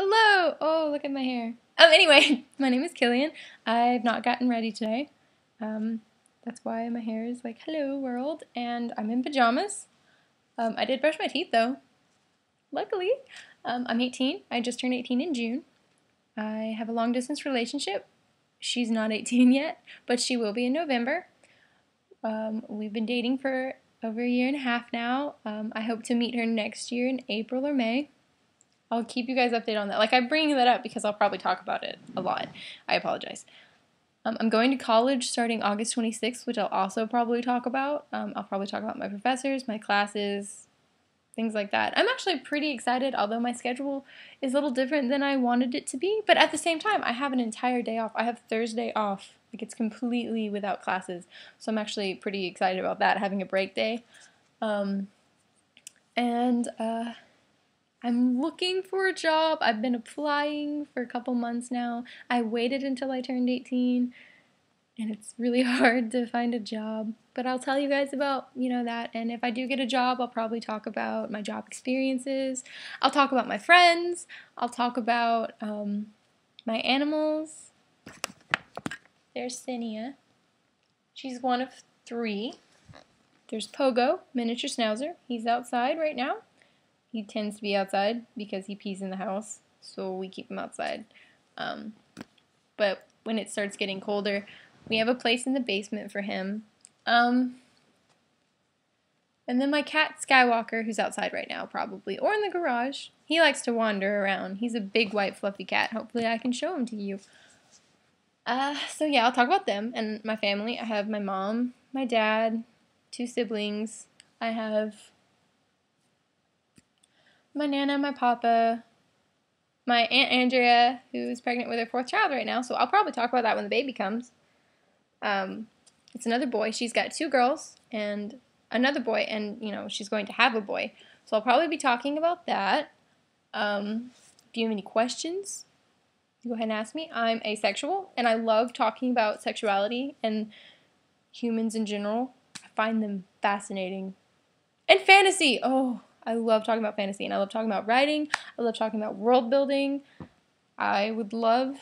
Hello! Oh, look at my hair. Um, anyway, my name is Killian. I've not gotten ready today. Um, that's why my hair is like, hello world, and I'm in pajamas. Um, I did brush my teeth though. Luckily. Um, I'm 18. I just turned 18 in June. I have a long distance relationship. She's not 18 yet, but she will be in November. Um, we've been dating for over a year and a half now. Um, I hope to meet her next year in April or May. I'll keep you guys updated on that. Like, I'm bringing that up because I'll probably talk about it a lot. I apologize. Um, I'm going to college starting August 26th, which I'll also probably talk about. Um, I'll probably talk about my professors, my classes, things like that. I'm actually pretty excited, although my schedule is a little different than I wanted it to be. But at the same time, I have an entire day off. I have Thursday off. Like, it's completely without classes. So I'm actually pretty excited about that, having a break day. Um, and, uh, I'm looking for a job. I've been applying for a couple months now. I waited until I turned 18 and it's really hard to find a job. But I'll tell you guys about, you know, that and if I do get a job, I'll probably talk about my job experiences. I'll talk about my friends. I'll talk about um, my animals. There's Cinia. She's one of three. There's Pogo, miniature schnauzer. He's outside right now. He tends to be outside because he pees in the house, so we keep him outside. Um, but when it starts getting colder, we have a place in the basement for him. Um, and then my cat Skywalker, who's outside right now, probably, or in the garage. He likes to wander around. He's a big white fluffy cat. Hopefully, I can show him to you. Uh, so yeah, I'll talk about them and my family. I have my mom, my dad, two siblings. I have my nana, my papa, my aunt Andrea, who's pregnant with her fourth child right now. So I'll probably talk about that when the baby comes. Um, it's another boy. She's got two girls and another boy, and you know she's going to have a boy. So I'll probably be talking about that. Um, if you have any questions, go ahead and ask me. I'm asexual, and I love talking about sexuality and humans in general. I find them fascinating. And fantasy. Oh, I love talking about fantasy and I love talking about writing. I love talking about world building. I would love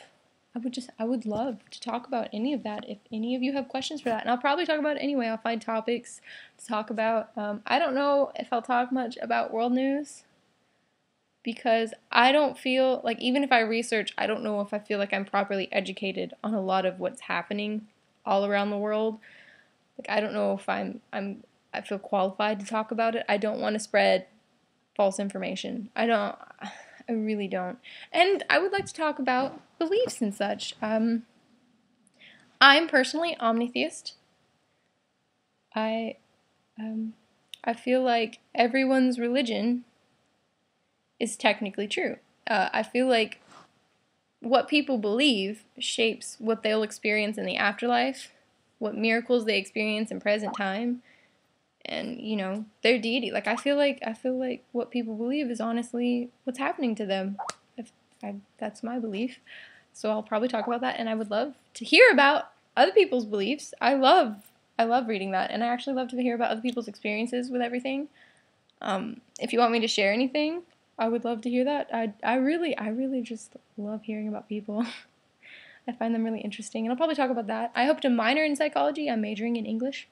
I would just I would love to talk about any of that if any of you have questions for that. And I'll probably talk about it anyway. I'll find topics to talk about. Um, I don't know if I'll talk much about world news because I don't feel like even if I research, I don't know if I feel like I'm properly educated on a lot of what's happening all around the world. Like I don't know if I'm I'm I feel qualified to talk about it. I don't want to spread false information. I don't, I really don't. And I would like to talk about beliefs and such. Um, I'm personally omnitheist. I, um, I feel like everyone's religion is technically true. Uh, I feel like what people believe shapes what they'll experience in the afterlife, what miracles they experience in present time, and you know their deity. Like i feel like i feel like what people believe is honestly what's happening to them. If I, that's my belief. So i'll probably talk about that and i would love to hear about other people's beliefs. I love i love reading that and i actually love to hear about other people's experiences with everything. Um, if you want me to share anything i would love to hear that. I, I really i really just love hearing about people. I find them really interesting and i'll probably talk about that. I hope to minor in psychology. I'm majoring in english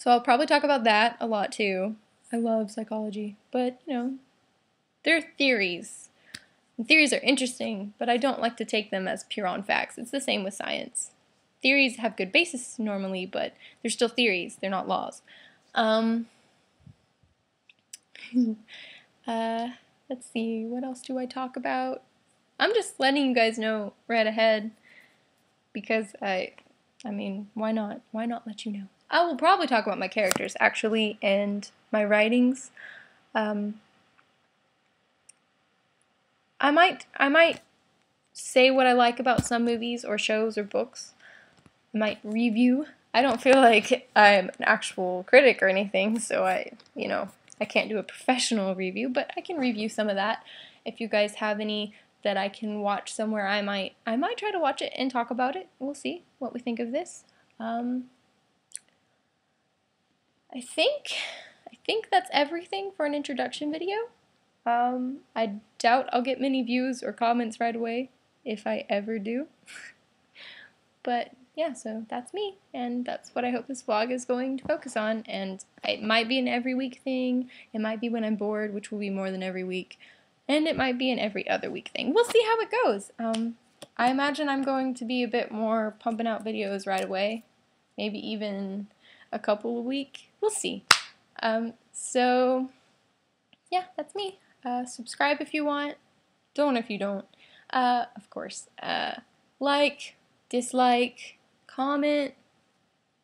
so I'll probably talk about that a lot too. I love psychology, but you know, they're theories. And theories are interesting, but I don't like to take them as pure on facts. It's the same with science. Theories have good basis normally, but they're still theories. They're not laws. Um, uh, let's see. What else do I talk about? I'm just letting you guys know right ahead because I, I mean, why not? Why not let you know? I will probably talk about my characters actually and my writings. Um, I might I might say what I like about some movies or shows or books. I might review. I don't feel like I'm an actual critic or anything, so I, you know, I can't do a professional review, but I can review some of that. If you guys have any that I can watch somewhere, I might I might try to watch it and talk about it. We'll see what we think of this. Um, I think I think that's everything for an introduction video. Um, I doubt I'll get many views or comments right away, if I ever do. but yeah, so that's me, and that's what I hope this vlog is going to focus on. And it might be an every week thing, it might be when I'm bored, which will be more than every week, and it might be an every other week thing. We'll see how it goes. Um, I imagine I'm going to be a bit more pumping out videos right away, maybe even a couple a week. We'll see. Um, so, yeah, that's me. Uh, subscribe if you want. Don't if you don't. Uh, of course. Uh, like, dislike, comment.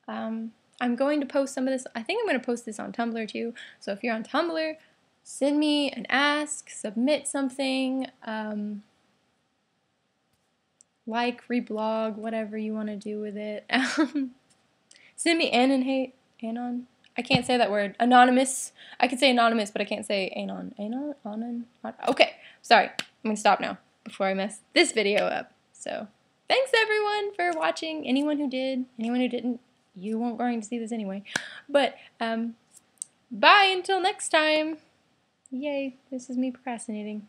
Um, I'm going to post some of this. I think I'm going to post this on Tumblr too. So if you're on Tumblr, send me an ask, submit something, um, like, reblog, whatever you want to do with it. send me anon hate. Anon? I can't say that word. Anonymous. I can say anonymous, but I can't say anon. Anon? Anon? Okay, sorry. I'm going to stop now before I mess this video up. So, thanks everyone for watching. Anyone who did, anyone who didn't, you weren't going to see this anyway. But, um, bye until next time. Yay, this is me procrastinating.